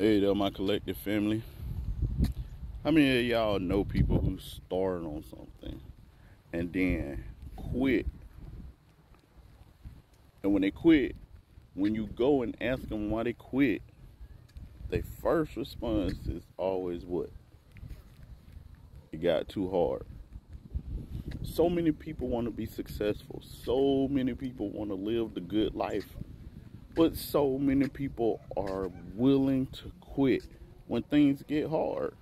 Hey there, my collective family. How many of y'all know people who start on something and then quit? And when they quit, when you go and ask them why they quit, their first response is always what? It got too hard. So many people want to be successful. So many people want to live the good life but so many people are willing to quit when things get hard.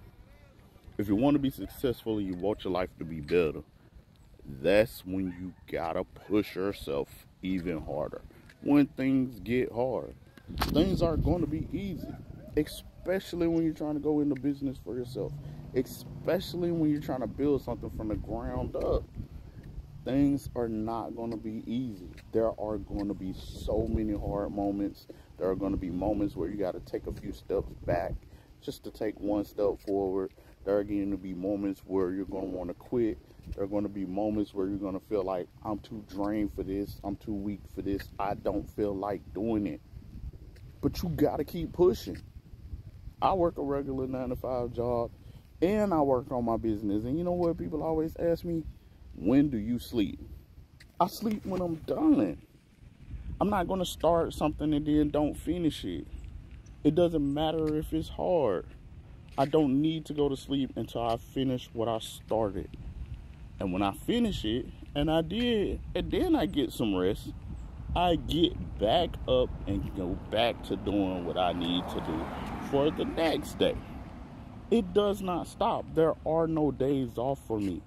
If you want to be successful and you want your life to be better, that's when you gotta push yourself even harder. When things get hard, things aren't going to be easy, especially when you're trying to go into business for yourself, especially when you're trying to build something from the ground up things are not going to be easy. There are going to be so many hard moments. There are going to be moments where you got to take a few steps back just to take one step forward. There are going to be moments where you're going to want to quit. There are going to be moments where you're going to feel like, I'm too drained for this. I'm too weak for this. I don't feel like doing it. But you got to keep pushing. I work a regular nine to five job and I work on my business. And you know what people always ask me? When do you sleep? I sleep when I'm done. I'm not going to start something and then don't finish it. It doesn't matter if it's hard. I don't need to go to sleep until I finish what I started. And when I finish it, and I did, and then I get some rest, I get back up and go back to doing what I need to do for the next day. It does not stop. There are no days off for me.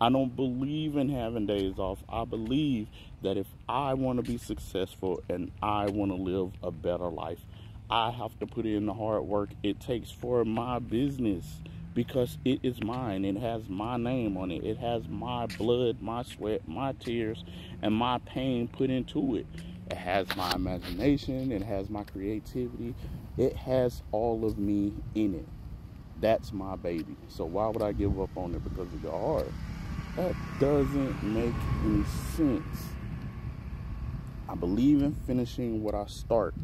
I don't believe in having days off. I believe that if I want to be successful and I want to live a better life, I have to put in the hard work it takes for my business because it is mine. It has my name on it. It has my blood, my sweat, my tears, and my pain put into it. It has my imagination. It has my creativity. It has all of me in it. That's my baby. So why would I give up on it because it's hard? That doesn't make any sense. I believe in finishing what I start.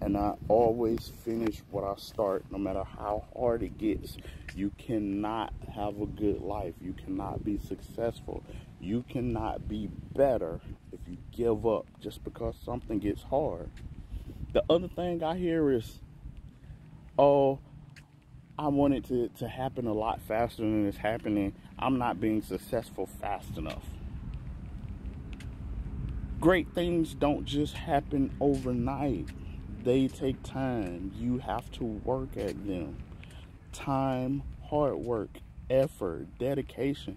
And I always finish what I start, no matter how hard it gets. You cannot have a good life. You cannot be successful. You cannot be better if you give up just because something gets hard. The other thing I hear is, oh, I want it to, to happen a lot faster than it's happening. I'm not being successful fast enough. Great things don't just happen overnight. They take time. You have to work at them. Time, hard work, effort, dedication.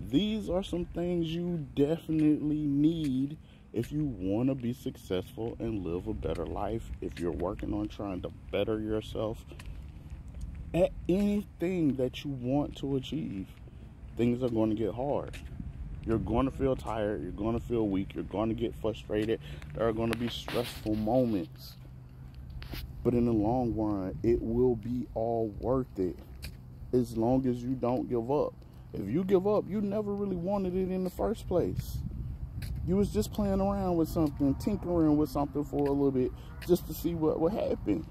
These are some things you definitely need if you want to be successful and live a better life. If you're working on trying to better yourself, at anything that you want to achieve, things are going to get hard. You're going to feel tired. You're going to feel weak. You're going to get frustrated. There are going to be stressful moments. But in the long run, it will be all worth it as long as you don't give up. If you give up, you never really wanted it in the first place. You was just playing around with something, tinkering with something for a little bit just to see what would happen.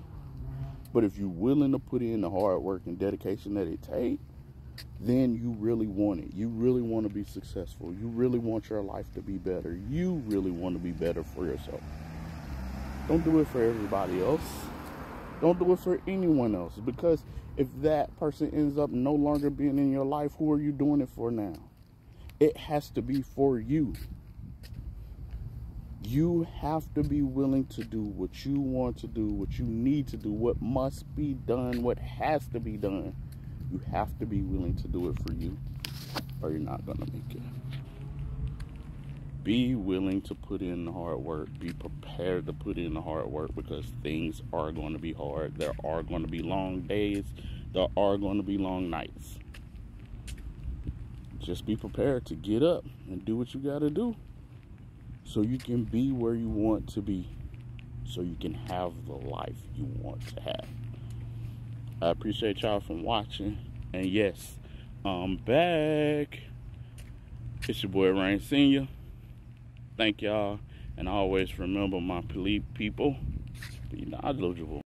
But if you're willing to put in the hard work and dedication that it takes, then you really want it. You really want to be successful. You really want your life to be better. You really want to be better for yourself. Don't do it for everybody else. Don't do it for anyone else. Because if that person ends up no longer being in your life, who are you doing it for now? It has to be for you. You have to be willing to do what you want to do, what you need to do, what must be done, what has to be done. You have to be willing to do it for you, or you're not going to make it. Be willing to put in the hard work. Be prepared to put in the hard work because things are going to be hard. There are going to be long days. There are going to be long nights. Just be prepared to get up and do what you got to do so you can be where you want to be, so you can have the life you want to have. I appreciate y'all from watching, and yes, I'm back. It's your boy Reign Senior. Thank y'all, and always remember my people, be knowledgeable.